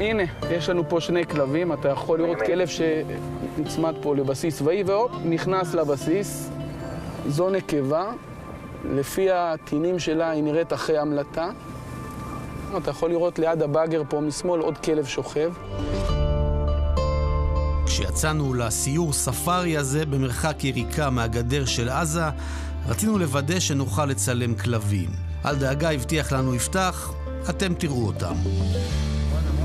הנה, יש לנו פה שני כלבים, אתה יכול לראות כלב שנצמד פה לבסיס צבאי, והופ, נכנס לבסיס. זו נקבה, לפי הטינים שלה היא נראית אחרי המלטה. אתה יכול לראות ליד הבאגר פה משמאל עוד כלב שוכב. כשיצאנו לסיור ספארי הזה במרחק יריקה מהגדר של עזה, רצינו לוודא שנוכל לצלם כלבים. אל דאגה הבטיח לנו יפתח, אתם תראו אותם.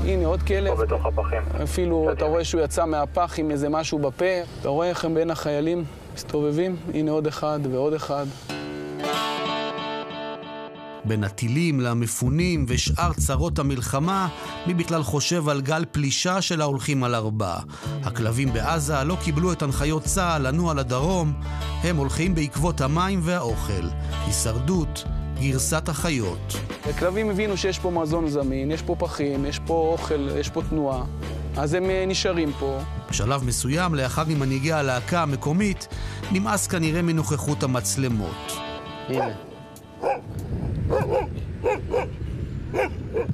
הנה עוד כלב. פה בתוך הפחים. אפילו אתה רואה שהוא יצא מהפח עם איזה משהו בפה. אתה רואה איך הם בין החיילים מסתובבים? הנה עוד אחד ועוד אחד. בין הטילים למפונים ושאר צרות המלחמה, מי בכלל חושב על גל פלישה של ההולכים על ארבע? הכלבים בעזה לא קיבלו את הנחיות צה"ל לנוע לדרום, הם הולכים בעקבות המים והאוכל. הישרדות, גרסת החיות. הכלבים הבינו שיש פה מזון זמין, יש פה פחים, יש פה אוכל, יש פה תנועה, אז הם אה, נשארים פה. בשלב מסוים, לאחד ממנהיגי הלהקה המקומית, נמאס כנראה מנוכחות המצלמות. הנה.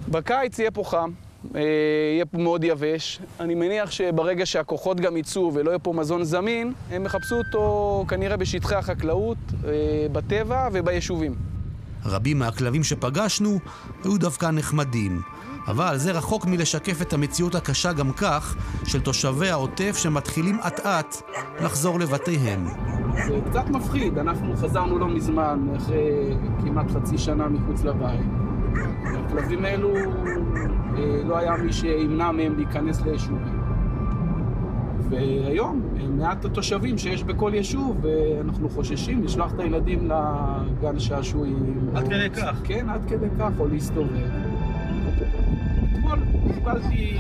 בקיץ יהיה פה חם, אה, יהיה פה מאוד יבש. אני מניח שברגע שהכוחות גם יצאו ולא יהיה פה מזון זמין, הם יחפשו אותו כנראה בשטחי החקלאות, אה, בטבע וביישובים. רבים מהכלבים שפגשנו היו דווקא נחמדים, אבל זה רחוק מלשקף את המציאות הקשה גם כך של תושבי העוטף שמתחילים אט-אט לחזור לבתיהם. זה קצת מפחיד, אנחנו חזרנו לא מזמן, אחרי כמעט חצי שנה מחוץ לבית. הכלבים האלו, אה, לא היה מי שימנע מהם להיכנס ליישובים. והיום, אה, מעט התושבים שיש בכל יישוב, ואנחנו חוששים לשלוח את הילדים לגן שעשועים. עד כדי כך? כן, עד כדי כך, או להסתובב. אתמול קיבלתי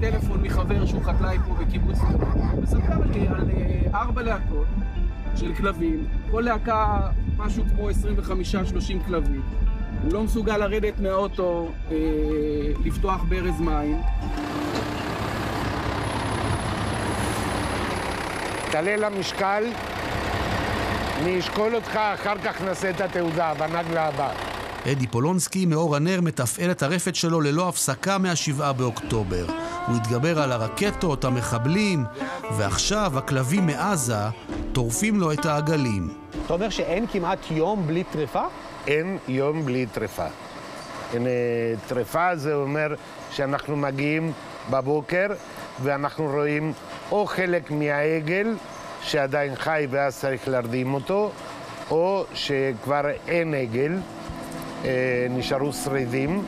טלפון מחבר שהוא חקלאי פה בקיבוץ. הוא מספר לי על אה, ארבע להקות של כלבים, כל להקה משהו כמו 25-30 כלבים. הוא לא מסוגל לרדת מהאוטו, אה, לפתוח ברז מים. תעלה למשקל, אני אשקול אותך, אחר כך נעשה את התעודה בנגלה הבא. אדי פולונסקי מאור הנר מתפעל את הרפת שלו ללא הפסקה מה-7 באוקטובר. הוא התגבר על הרקטות, המחבלים, ועכשיו הכלבים מעזה טורפים לו את העגלים. אתה אומר שאין כמעט יום בלי טרפה? אין יום בלי טרפה. טרפה זה אומר שאנחנו מגיעים בבוקר ואנחנו רואים או חלק מהעגל שעדיין חי ואז צריך להרדים אותו, או שכבר אין עגל, אה, נשארו שרידים.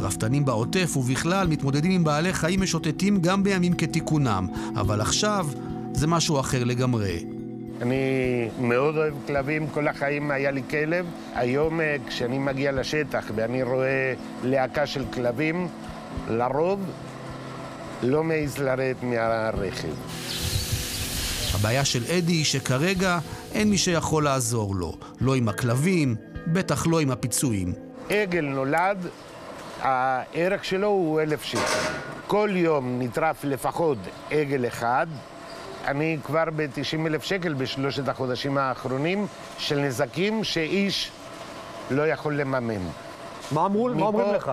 רפתנים בעוטף ובכלל מתמודדים עם בעלי חיים משוטטים גם בימים כתיקונם, אבל עכשיו זה משהו אחר לגמרי. אני מאוד אוהב כלבים, כל החיים היה לי כלב. היום אה, כשאני מגיע לשטח ואני רואה להקה של כלבים, לרוב לא מעז לרדת מהרכב. הבעיה של אדי היא שכרגע אין מי שיכול לעזור לו. לא עם הכלבים, בטח לא עם הפיצויים. עגל נולד, הערך שלו הוא אלף שקל. כל יום נטרף לפחות עגל אחד. אני כבר ב-90 אלף שקל בשלושת החודשים האחרונים של נזקים שאיש לא יכול לממן. מה אמרו, מה אומרים לך?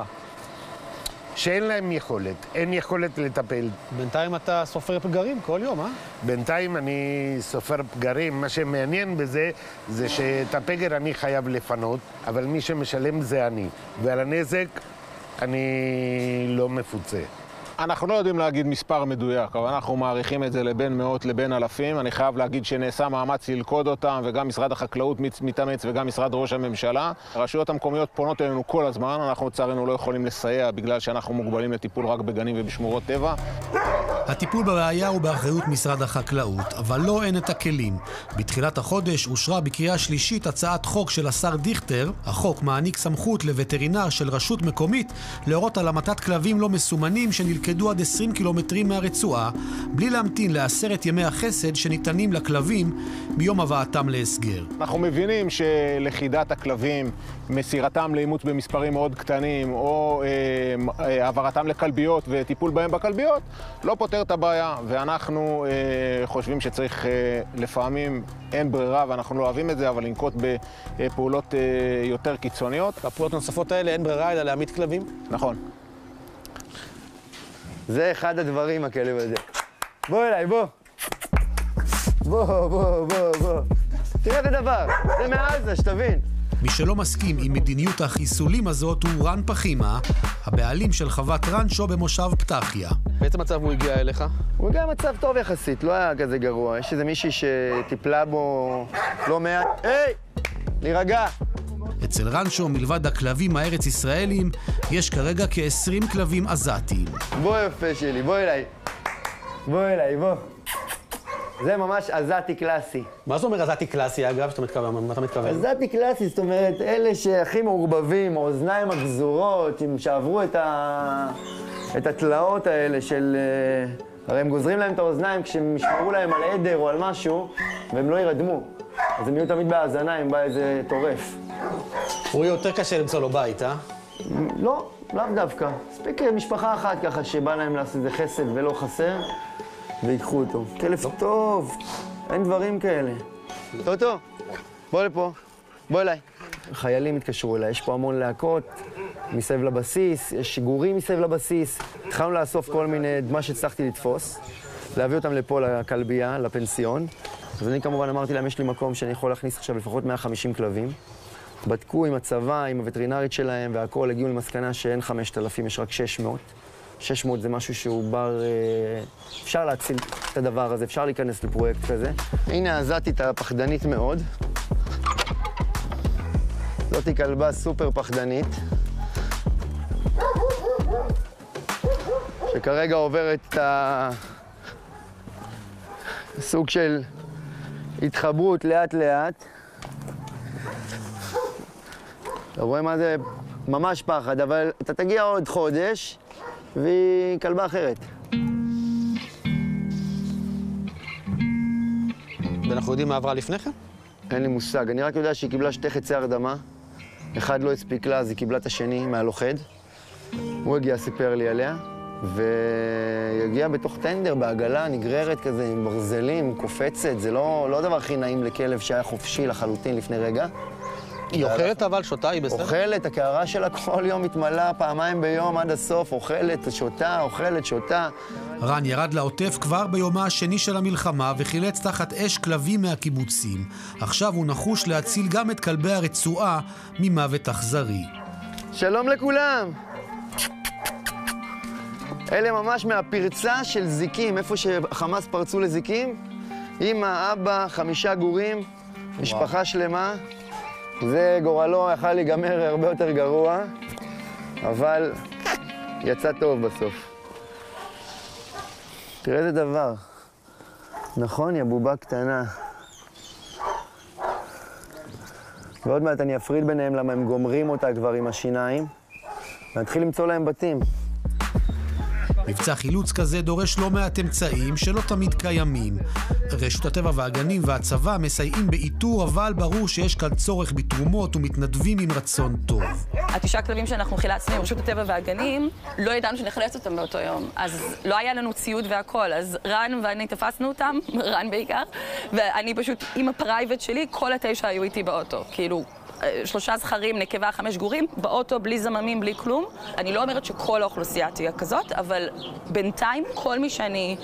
שאין להם יכולת, אין יכולת לטפל. בינתיים אתה סופר פגרים כל יום, אה? בינתיים אני סופר פגרים, מה שמעניין בזה זה שאת הפגר אני חייב לפנות, אבל מי שמשלם זה אני, ועל הנזק אני לא מפוצה. אנחנו לא יודעים להגיד מספר מדויק, אבל אנחנו מעריכים את זה לבין מאות לבין אלפים. אני חייב להגיד שנעשה מאמץ ללכוד אותם, וגם משרד החקלאות מת- מתאמץ וגם משרד ראש הממשלה. הרשויות המקומיות פונות אלינו כל הזמן, אנחנו לצערנו לא יכולים לסייע בגלל שאנחנו מוגבלים לטיפול רק בגנים ובשמורות טבע. הטיפול בבעיה הוא באחריות משרד החקלאות, אבל לא אין את הכלים. בתחילת החודש אושרה בקריאה שלישית הצעת חוק של השר דיכטר. החוק מעניק סמכות לווטרינר של רשות מקומית להורות על המתת כלבים לא מסומנים שנלכדו עד 20 קילומטרים מהרצועה, בלי להמתין לעשרת ימי החסד שניתנים לכלבים מיום הבאתם להסגר. אנחנו מבינים שלכידת הכלבים, מסירתם לאימוץ במספרים מאוד קטנים, או אה, אה, העברתם לכלביות וטיפול בהם בכלביות, לא פותר פותר את הבעיה, ואנחנו אה, חושבים שצריך, אה, לפעמים אין ברירה ואנחנו לא אוהבים את זה, אבל לנקוט בפעולות אה, יותר קיצוניות. בפעולות הנוספות האלה אין ברירה אלא להמית כלבים? נכון. זה אחד הדברים, הכלב הזה. בוא אליי, בוא. בוא, בוא, בוא, בוא. תראה את הדבר, זה מעזה, שתבין. מי שלא מסכים עם מדיניות החיסולים הזאת הוא רן פחימה, הבעלים של חוות רנצ'ו במושב פתחיה. באיזה מצב הוא הגיע אליך? הוא הגיע במצב טוב יחסית, לא היה כזה גרוע. יש איזה מישהי שטיפלה בו לא מעט. היי! להירגע. אצל רנצ'ו, מלבד הכלבים הארץ-ישראלים, יש כרגע כ-20 כלבים עזתיים. בוא יפה שלי, בוא אליי. בוא אליי, בוא. זה ממש עזתי קלאסי. מה זה אומר עזתי קלאסי, אגב, שאתה מתכוון? מה אתה מתכוון? עזתי קלאסי, זאת אומרת, אלה שהכי מעורבבים, האוזניים הגזורות, שעברו את, ה... את התלאות האלה של... אה, הרי הם גוזרים להם את האוזניים כשהם ישמרו להם על עדר או על משהו, והם לא ירדמו. אז הם יהיו תמיד בהאזנה אם בא איזה טורף. הוא יותר קשה למצוא לו בית, אה? לא, לאו דווקא. מספיק אה, משפחה אחת ככה שבא להם לעשות איזה חסד ולא חסר, ויקחו אותו. כלב טוב, אין דברים כאלה. טוטו, בוא לפה, בוא אליי. חיילים התקשרו אליי, יש פה המון להקות מסביב לבסיס, יש שיגורים מסביב לבסיס. התחלנו לאסוף כל מיני, מה שהצלחתי לתפוס, להביא אותם לפה לכלבייה, לפנסיון. אז אני כמובן אמרתי להם, יש לי מקום שאני יכול להכניס עכשיו לפחות 150 כלבים. בדקו עם הצבא, עם הווטרינרית שלהם והכול, הגיעו למסקנה שאין 5,000, יש רק 600. 600 זה משהו שהוא בר... אה, אפשר להציל את הדבר הזה, אפשר להיכנס לפרויקט כזה. הנה העזתית הפחדנית מאוד. זאתי כלבה סופר פחדנית. שכרגע עוברת את ה... סוג של התחברות לאט-לאט. אתה רואה מה זה? ממש פחד, אבל אתה תגיע עוד חודש, והיא כלבה אחרת. ואנחנו יודעים מה עברה לפני כן? אין לי מושג. אני רק יודע שהיא קיבלה שתי חצי הרדמה. אחד לא הספיק לה, אז היא קיבלה את השני מהלוכד. הוא הגיע, סיפר לי עליה, והיא הגיעה בתוך טנדר, בעגלה נגררת כזה, עם ברזלים, קופצת. זה לא, לא הדבר הכי נעים לכלב שהיה חופשי לחלוטין לפני רגע. היא אוכלת אבל, שותה, היא בסדר? אוכלת, הקערה שלה כל יום מתמלאה פעמיים ביום עד הסוף, אוכלת, שותה, אוכלת, שותה. רן ירד לעוטף כבר ביומה השני של המלחמה וחילץ תחת אש כלבים מהקיבוצים. עכשיו הוא נחוש להציל גם את כלבי הרצועה ממוות אכזרי. שלום לכולם. אלה ממש מהפרצה של זיקים, איפה שחמאס פרצו לזיקים. אמא, אבא, חמישה גורים, משפחה שלמה. זה גורלו יכל להיגמר הרבה יותר גרוע, אבל יצא טוב בסוף. תראה איזה דבר. נכון, יא בובה קטנה. ועוד מעט אני אפריד ביניהם למה הם גומרים אותה כבר עם השיניים, ונתחיל למצוא להם בתים. מבצע חילוץ כזה דורש לא מעט אמצעים שלא תמיד קיימים. רשות הטבע והגנים והצבא מסייעים באיתור, אבל ברור שיש כאן צורך בתרומות ומתנדבים עם רצון טוב. התשעה כלבים שאנחנו חילצנו עם רשות הטבע והגנים, לא ידענו שנחלץ אותם באותו יום. אז לא היה לנו ציוד והכול. אז רן ואני תפסנו אותם, רן בעיקר, ואני פשוט עם ה private שלי, כל התשע היו איתי באוטו. כאילו, שלושה זכרים, נקבה, חמש גורים, באוטו, בלי זממים, בלי כלום. אני לא אומרת שכל האוכלוסייה תהיה כזאת, אבל בינתיים, כל מי שאני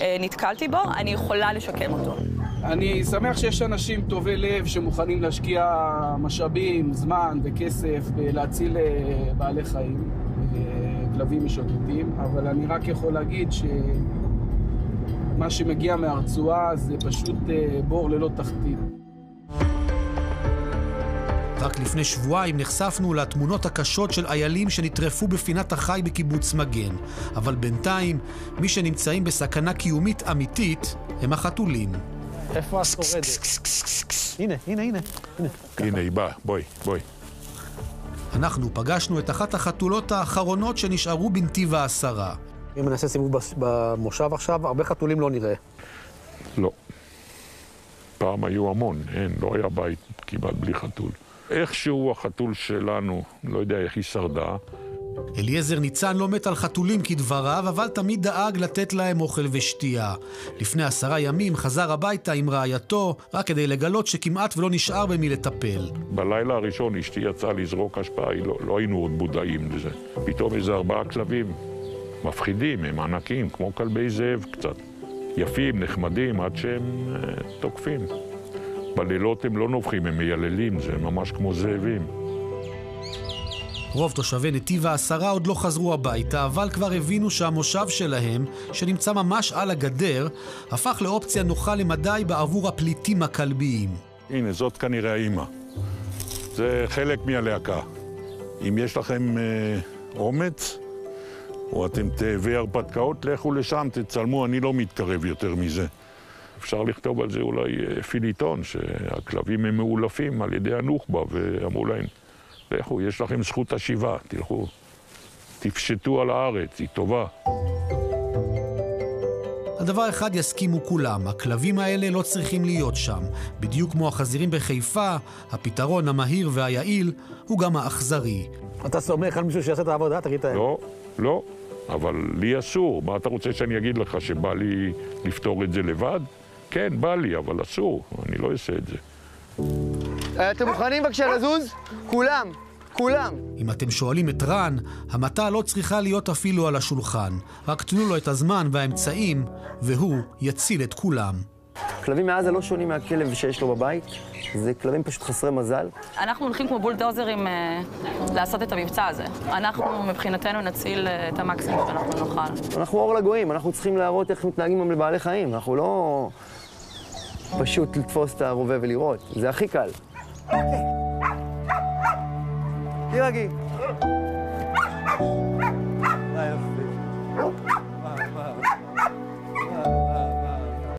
אה, נתקלתי בו, אני יכולה לשקם אותו. אני שמח שיש אנשים טובי לב שמוכנים להשקיע משאבים, זמן וכסף בלהציל אה, בעלי חיים, אה, כלבים משוטטים, אבל אני רק יכול להגיד שמה שמגיע מהרצועה זה פשוט אה, בור ללא תחתית. רק לפני שבועיים נחשפנו לתמונות הקשות של איילים שנטרפו בפינת החי בקיבוץ מגן. אבל בינתיים, מי שנמצאים בסכנה קיומית אמיתית הם החתולים. איפה השורדת? הנה, הנה, הנה. הנה. הנה, היא באה, בואי, בואי. אנחנו פגשנו את אחת החתולות האחרונות שנשארו בנתיב העשרה. אם נעשה סיבוב במושב עכשיו, הרבה חתולים לא נראה. לא. פעם היו המון, אין, לא היה בית כמעט בלי חתול. איכשהו החתול שלנו, לא יודע איך היא שרדה, אליעזר ניצן לא מת על חתולים כדבריו, אבל תמיד דאג לתת להם אוכל ושתייה. לפני עשרה ימים חזר הביתה עם רעייתו, רק כדי לגלות שכמעט ולא נשאר במי לטפל. בלילה הראשון אשתי יצאה לזרוק השפעה, לא, לא היינו עוד מודעים לזה. פתאום איזה ארבעה כלבים מפחידים, הם ענקים, כמו כלבי זאב קצת. יפים, נחמדים, עד שהם אה, תוקפים. בלילות הם לא נובחים, הם מייללים, זה ממש כמו זאבים. רוב תושבי נתיב העשרה עוד לא חזרו הביתה, אבל כבר הבינו שהמושב שלהם, שנמצא ממש על הגדר, הפך לאופציה נוחה למדי בעבור הפליטים הכלביים. הנה, זאת כנראה האימא. זה חלק מהלהקה. אם יש לכם אה, אומץ, או אתם תאבי הרפתקאות, לכו לשם, תצלמו, אני לא מתקרב יותר מזה. אפשר לכתוב על זה אולי אה, פיליטון, שהכלבים הם מאולפים על ידי הנוח'בה, ואמרו להם, לכו, יש לכם זכות השיבה, תלכו, תפשטו על הארץ, היא טובה. על דבר אחד יסכימו כולם, הכלבים האלה לא צריכים להיות שם. בדיוק כמו החזירים בחיפה, הפתרון המהיר והיעיל הוא גם האכזרי. אתה סומך על מישהו שיעשה את העבודה? תגיד את האמת. לא, לא, אבל לי אסור. מה אתה רוצה שאני אגיד לך, שבא לי לפתור את זה לבד? כן, בא לי, אבל אסור, אני לא אעשה את זה. אתם מוכנים בבקשה לזוז? כולם, כולם. אם אתם שואלים את רן, המטה לא צריכה להיות אפילו על השולחן. רק תנו לו את הזמן והאמצעים, והוא יציל את כולם. כלבים מעזה לא שונים מהכלב שיש לו בבית, זה כלבים פשוט חסרי מזל. אנחנו הולכים כמו בולדוזרים אה, לעשות את המבצע הזה. אנחנו מבחינתנו נציל אה, את המקסימום שאנחנו נוכל. אנחנו אור לגויים, אנחנו צריכים להראות איך מתנהגים עם לבעלי חיים, אנחנו לא פשוט לתפוס את הרובה ולראות, זה הכי קל. תירגעי.